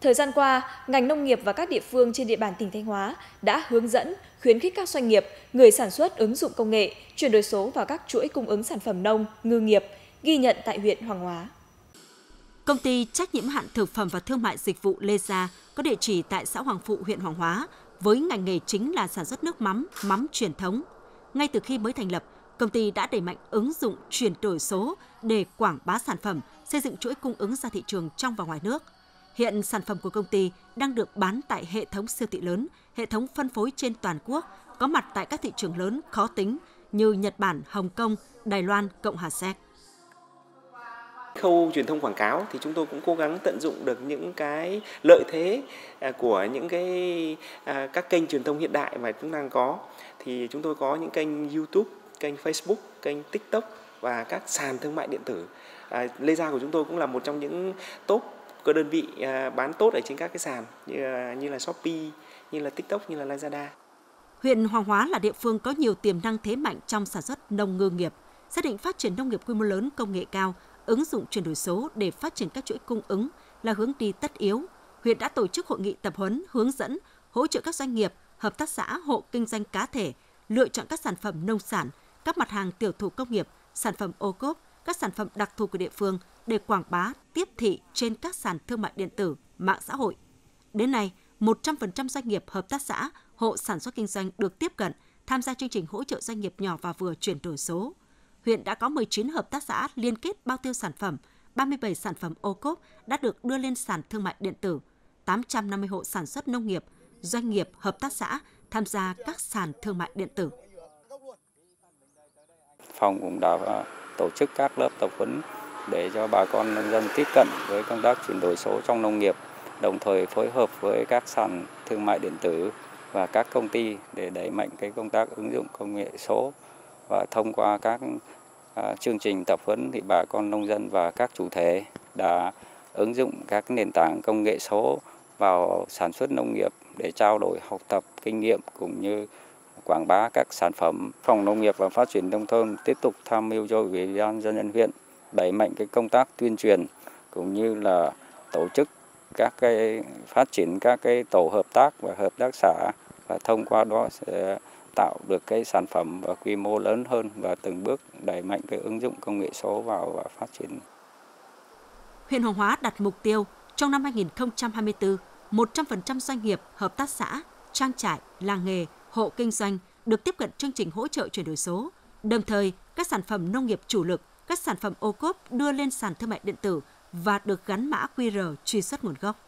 Thời gian qua, ngành nông nghiệp và các địa phương trên địa bàn tỉnh Thanh Hóa đã hướng dẫn, khuyến khích các doanh nghiệp, người sản xuất ứng dụng công nghệ, chuyển đổi số vào các chuỗi cung ứng sản phẩm nông, ngư nghiệp, ghi nhận tại huyện Hoàng Hóa. Công ty trách nhiệm hạn thực phẩm và thương mại dịch vụ Lê Gia có địa chỉ tại xã Hoàng Phụ, huyện Hoàng Hóa, với ngành nghề chính là sản xuất nước mắm, mắm truyền thống. Ngay từ khi mới thành lập, công ty đã đẩy mạnh ứng dụng chuyển đổi số để quảng bá sản phẩm, xây dựng chuỗi cung ứng ra thị trường trong và ngoài nước. Hiện sản phẩm của công ty đang được bán tại hệ thống siêu thị lớn, hệ thống phân phối trên toàn quốc, có mặt tại các thị trường lớn khó tính như Nhật Bản, Hồng Kông, Đài Loan, Cộng hòa Séc khâu truyền thông quảng cáo thì chúng tôi cũng cố gắng tận dụng được những cái lợi thế à, của những cái à, các kênh truyền thông hiện đại mà chúng đang có thì chúng tôi có những kênh YouTube, kênh Facebook, kênh TikTok và các sàn thương mại điện tử. À, Lê Gia của chúng tôi cũng là một trong những top các đơn vị à, bán tốt ở trên các cái sàn như à, như là Shopee, như là TikTok, như là Lazada. Huyện Hoàng Hóa là địa phương có nhiều tiềm năng thế mạnh trong sản xuất nông ngư nghiệp, xác định phát triển nông nghiệp quy mô lớn công nghệ cao ứng dụng chuyển đổi số để phát triển các chuỗi cung ứng là hướng đi tất yếu. Huyện đã tổ chức hội nghị tập huấn, hướng dẫn, hỗ trợ các doanh nghiệp, hợp tác xã, hộ kinh doanh cá thể lựa chọn các sản phẩm nông sản, các mặt hàng tiểu thủ công nghiệp, sản phẩm ô cốp, các sản phẩm đặc thù của địa phương để quảng bá, tiếp thị trên các sàn thương mại điện tử, mạng xã hội. Đến nay, 100% doanh nghiệp, hợp tác xã, hộ sản xuất kinh doanh được tiếp cận tham gia chương trình hỗ trợ doanh nghiệp nhỏ và vừa chuyển đổi số huyện đã có 19 hợp tác xã liên kết bao tiêu sản phẩm, 37 sản phẩm ô cốp đã được đưa lên sàn thương mại điện tử, 850 hộ sản xuất nông nghiệp, doanh nghiệp, hợp tác xã tham gia các sàn thương mại điện tử. Phòng cũng đã tổ chức các lớp tập huấn để cho bà con nông dân tiếp cận với công tác chuyển đổi số trong nông nghiệp, đồng thời phối hợp với các sàn thương mại điện tử và các công ty để đẩy mạnh cái công tác ứng dụng công nghệ số. Và thông qua các à, chương trình tập huấn thì bà con nông dân và các chủ thể đã ứng dụng các nền tảng công nghệ số vào sản xuất nông nghiệp để trao đổi học tập kinh nghiệm cũng như quảng bá các sản phẩm. Phòng Nông nghiệp và Phát triển nông thôn tiếp tục tham mưu cho Ủy ban dân dân huyện đẩy mạnh cái công tác tuyên truyền cũng như là tổ chức các cái phát triển các cái tổ hợp tác và hợp tác xã và thông qua đó sẽ tạo được cái sản phẩm và quy mô lớn hơn và từng bước đẩy mạnh cái ứng dụng công nghệ số vào và phát triển. Huyện Hoàng Hóa đặt mục tiêu trong năm 2024, 100% doanh nghiệp, hợp tác xã, trang trại, làng nghề, hộ kinh doanh được tiếp cận chương trình hỗ trợ chuyển đổi số. Đồng thời, các sản phẩm nông nghiệp chủ lực, các sản phẩm ô cốp đưa lên sàn thương mại điện tử và được gắn mã QR truy xuất nguồn gốc.